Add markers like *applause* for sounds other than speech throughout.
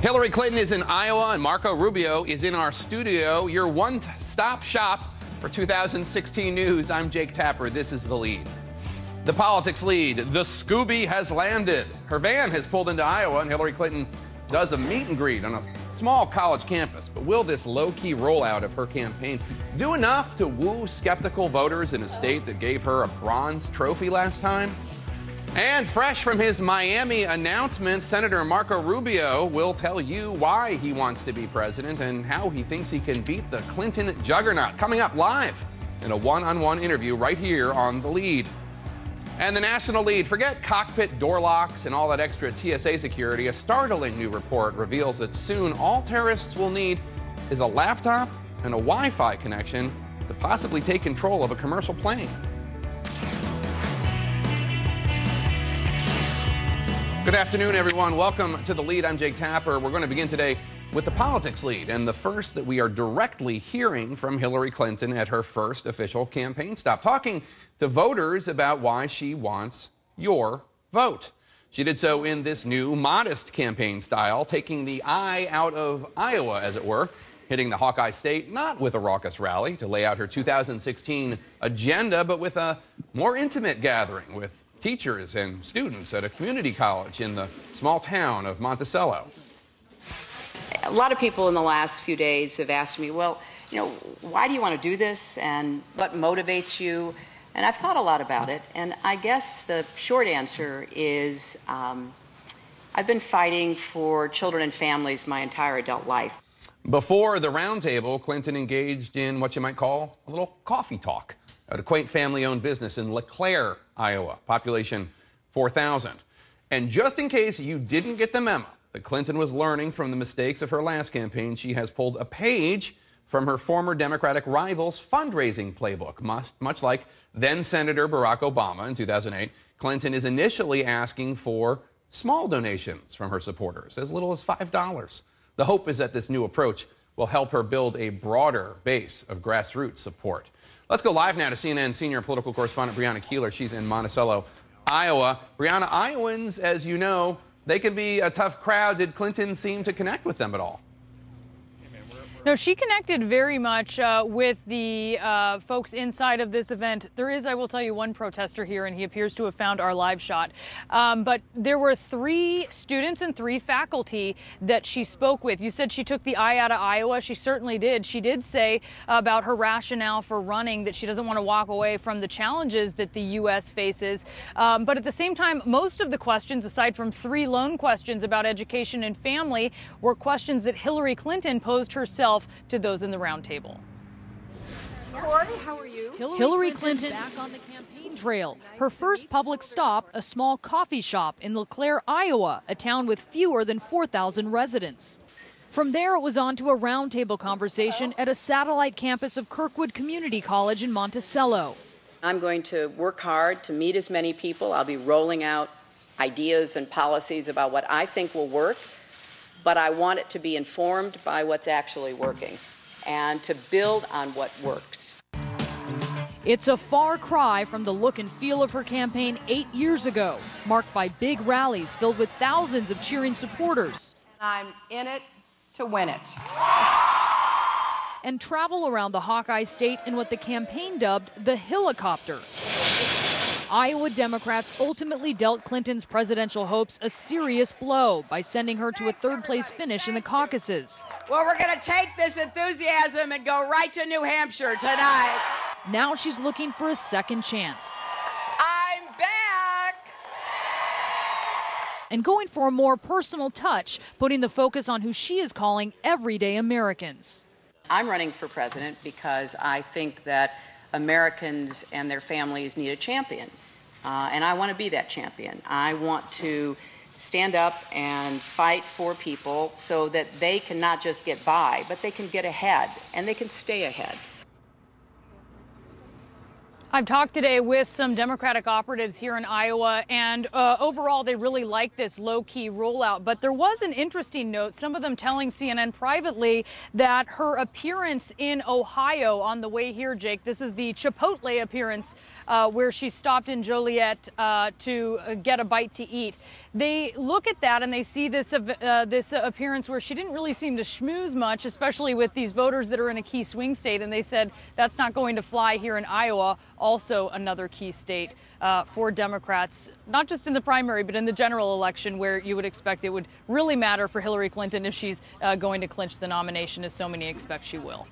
Hillary Clinton is in Iowa and Marco Rubio is in our studio. Your one stop shop for 2016 news. I'm Jake Tapper. This is the lead. The politics lead. The Scooby has landed. Her van has pulled into Iowa, and Hillary Clinton does a meet and greet on a small college campus. But will this low key rollout of her campaign do enough to woo skeptical voters in a state that gave her a bronze trophy last time? And fresh from his Miami announcement, Senator Marco Rubio will tell you why he wants to be president and how he thinks he can beat the Clinton juggernaut. Coming up live in a one on one interview right here on The Lead. And the national lead forget cockpit door locks and all that extra TSA security. A startling new report reveals that soon all terrorists will need is a laptop and a Wi Fi connection to possibly take control of a commercial plane. Good afternoon, everyone. Welcome to the lead. I'm Jake Tapper. We're going to begin today with the politics lead, and the first that we are directly hearing from Hillary Clinton at her first official campaign stop, talking to voters about why she wants your vote. She did so in this new, modest campaign style, taking the eye out of Iowa, as it were, hitting the Hawkeye State not with a raucous rally to lay out her 2016 agenda, but with a more intimate gathering with teachers and students at a community college in the small town of Monticello. A lot of people in the last few days have asked me, well, you know, why do you want to do this and what motivates you? And I've thought a lot about it. And I guess the short answer is um, I've been fighting for children and families my entire adult life. Before the roundtable, Clinton engaged in what you might call a little coffee talk at a quaint family owned business in LeClaire, Iowa, population 4,000. And just in case you didn't get the memo that Clinton was learning from the mistakes of her last campaign, she has pulled a page from her former Democratic rival's fundraising playbook. Much, much like then Senator Barack Obama in 2008, Clinton is initially asking for small donations from her supporters, as little as $5. The hope is that this new approach will help her build a broader base of grassroots support. Let's go live now to CNN senior political correspondent Brianna Keilar. She's in Monticello, Iowa. Brianna, Iowans, as you know, they can be a tough crowd. Did Clinton seem to connect with them at all? No, she connected very much uh, with the uh, folks inside of this event. There is, I will tell you, one protester here, and he appears to have found our live shot. Um, but there were three students and three faculty that she spoke with. You said she took the eye out of Iowa. She certainly did. She did say about her rationale for running that she doesn't want to walk away from the challenges that the U.S. faces. Um, but at the same time, most of the questions, aside from three lone questions about education and family, were questions that Hillary Clinton posed herself to those in the roundtable. Corey, how are you? Hillary, Hillary Clinton, Clinton back on the campaign trail. Her first public stop, a small coffee shop in LeClaire, Iowa, a town with fewer than 4,000 residents. From there, it was on to a roundtable conversation at a satellite campus of Kirkwood Community College in Monticello. I'm going to work hard to meet as many people. I'll be rolling out ideas and policies about what I think will work but I want it to be informed by what's actually working and to build on what works. It's a far cry from the look and feel of her campaign eight years ago, marked by big rallies filled with thousands of cheering supporters. I'm in it to win it. And travel around the Hawkeye State in what the campaign dubbed the Hill-a-copter. Iowa Democrats ultimately dealt Clinton's presidential hopes a serious blow by sending her to a third place finish in the caucuses. Well, we're going to take this enthusiasm and go right to New Hampshire tonight. Now she's looking for a second chance. I'm back! And going for a more personal touch, putting the focus on who she is calling everyday Americans. I'm running for president because I think that Americans and their families need a champion. Uh, and I want to be that champion. I want to stand up and fight for people so that they can not just get by, but they can get ahead and they can stay ahead. I've talked today with some Democratic operatives here in Iowa, and uh, overall, they really like this low key rollout. But there was an interesting note, some of them telling CNN privately that her appearance in Ohio on the way here, Jake, this is the Chipotle appearance uh, where she stopped in Joliet uh, to uh, get a bite to eat. They look at that and they see this uh, this appearance where she didn't really seem to schmooze much, especially with these voters that are in a key swing state, and they said that's not going to fly here in Iowa, also another key state uh, for Democrats, not just in the primary, but in the general election, where you would expect it would really matter for Hillary Clinton if she's uh, going to clinch the nomination, as so many expect she will.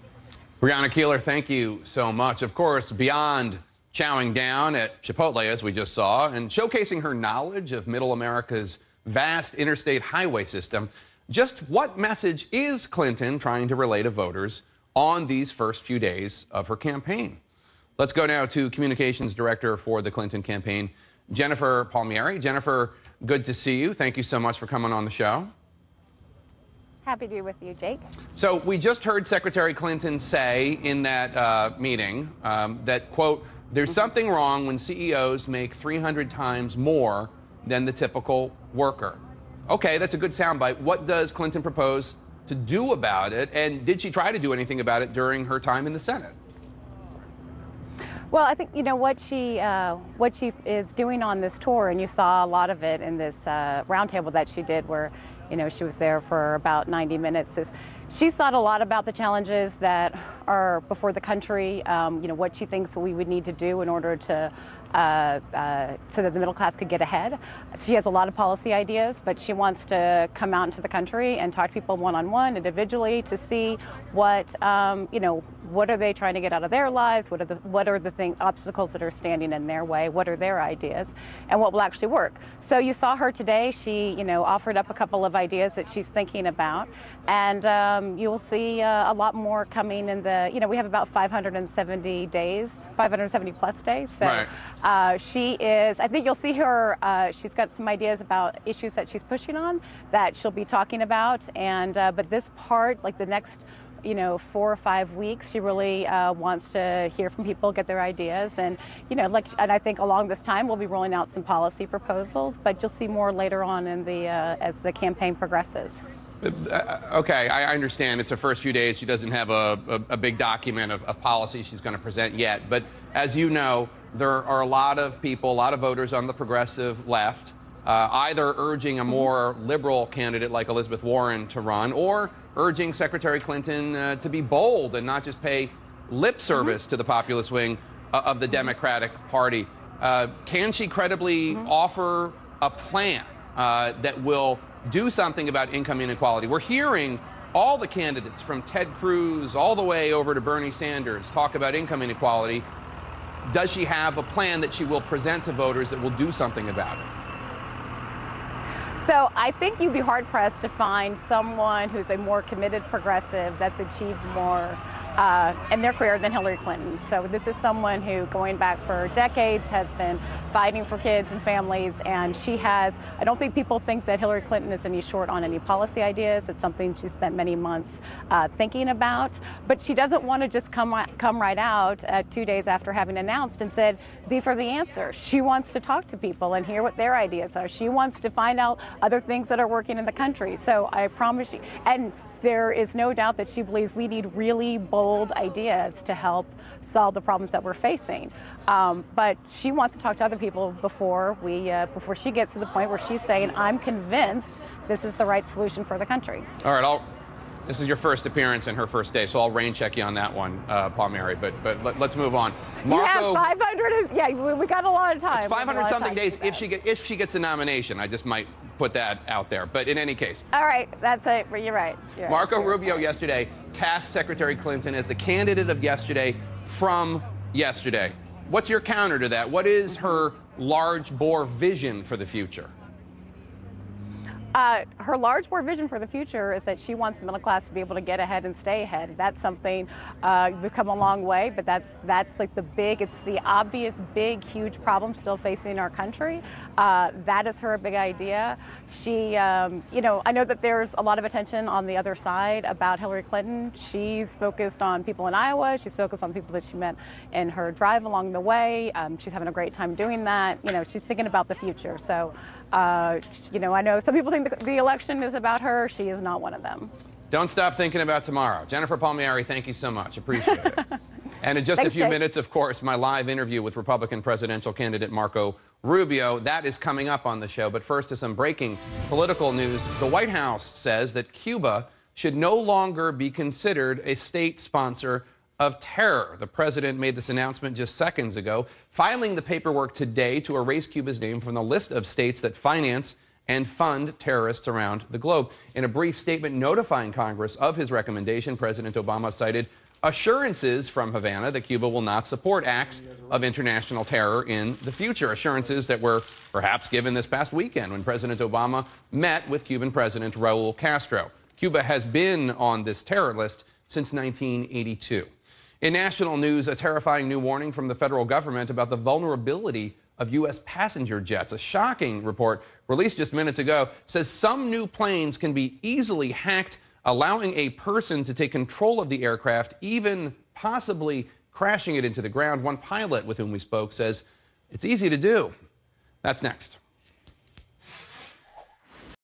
Brianna Keilar, thank you so much. Of course, beyond chowing down at Chipotle, as we just saw, and showcasing her knowledge of Middle America's vast interstate highway system, just what message is Clinton trying to relay to voters on these first few days of her campaign? Let's go now to Communications Director for the Clinton campaign, Jennifer Palmieri. Jennifer, good to see you. Thank you so much for coming on the show. Happy to be with you, Jake. So we just heard Secretary Clinton say in that uh, meeting um, that, quote, there's something wrong when CEOs make 300 times more than the typical worker. Okay, that's a good soundbite. What does Clinton propose to do about it? And did she try to do anything about it during her time in the Senate? Well, I think you know what she uh, what she is doing on this tour, and you saw a lot of it in this uh, roundtable that she did, where you know, she was there for about 90 minutes. She's thought a lot about the challenges that are before the country. Um, you know, what she thinks we would need to do in order to uh, uh, so that the middle class could get ahead. She has a lot of policy ideas, but she wants to come out into the country and talk to people one on one, individually, to see what um, you know what are they trying to get out of their lives? What are the what are the thing, obstacles that are standing in their way? What are their ideas, and what will actually work? So you saw her today. She you know offered up a couple of ideas that she's thinking about, and um, you will see uh, a lot more coming in the you know we have about 570 days, 570 plus days. So right. Uh, she is. I think you'll see her. Uh, she's got some ideas about issues that she's pushing on that she'll be talking about, and uh, but this part like the next you know, four or five weeks. She really uh, wants to hear from people, get their ideas, and you know, like, and I think along this time we'll be rolling out some policy proposals. But you'll see more later on in the uh, as the campaign progresses. Uh, okay, I understand. It's her first few days. She doesn't have a, a, a big document of, of policy she's going to present yet. But as you know, there are a lot of people, a lot of voters on the progressive left, uh, either urging a more liberal candidate like Elizabeth Warren to run or urging Secretary Clinton uh, to be bold and not just pay lip service mm-hmm. to the populist wing uh, of the Democratic Party. Uh, can she credibly mm-hmm. offer a plan uh, that will do something about income inequality? We're hearing all the candidates from Ted Cruz all the way over to Bernie Sanders talk about income inequality. Does she have a plan that she will present to voters that will do something about it? So I think you'd be hard pressed to find someone who's a more committed progressive that's achieved more uh, in their career than Hillary Clinton. So this is someone who, going back for decades, has been fighting for kids and families, and she has. I don't think people think that Hillary Clinton is any short on any policy ideas. It's something she spent many months uh, thinking about, but she doesn't want to just come come right out uh, two days after having announced and said these are the answers. She wants to talk to people and hear what their ideas are. She wants to find out other things that are working in the country. So I promise you, and there is no doubt that she believes we need really bold ideas to help solve the problems that we're facing. Um, but she wants to talk to other people before we uh, before she gets to the point where she's saying, "I'm convinced this is the right solution for the country." All right, I'll. This is your first appearance and her first day, so I'll rain check you on that one, uh, Palmieri. But but let, us move on. Marco, have 500. Yeah, we got a lot of time. It's 500 something days if she get, if she gets the nomination. I just might put that out there. But in any case. All right, that's it. You're right. You're Marco right. Rubio yesterday cast Secretary Clinton as the candidate of yesterday from yesterday. What's your counter to that? What is her large bore vision for the future? Uh, her large bore vision for the future is that she wants the middle class to be able to get ahead and stay ahead. That's something uh, we've come a long way, but that's that's like the big, it's the obvious, big, huge problem still facing our country. Uh, that is her big idea. She, um, you know, I know that there's a lot of attention on the other side about Hillary Clinton. She's focused on people in Iowa. She's focused on people that she met in her drive along the way. Um, she's having a great time doing that. You know, she's thinking about the future. So. Uh, you know, I know some people think the, the election is about her. She is not one of them. Don't stop thinking about tomorrow. Jennifer Palmieri, thank you so much. Appreciate it. *laughs* and in just Thanks, a few Jay. minutes, of course, my live interview with Republican presidential candidate Marco Rubio. That is coming up on the show. But first, to some breaking political news. The White House says that Cuba should no longer be considered a state sponsor of terror. The president made this announcement just seconds ago, filing the paperwork today to erase Cuba's name from the list of states that finance and fund terrorists around the globe. In a brief statement notifying Congress of his recommendation, President Obama cited assurances from Havana that Cuba will not support acts of international terror in the future. Assurances that were perhaps given this past weekend when President Obama met with Cuban President Raul Castro. Cuba has been on this terror list since 1982. In national news, a terrifying new warning from the federal government about the vulnerability of U.S. passenger jets. A shocking report released just minutes ago says some new planes can be easily hacked, allowing a person to take control of the aircraft, even possibly crashing it into the ground. One pilot with whom we spoke says it's easy to do. That's next.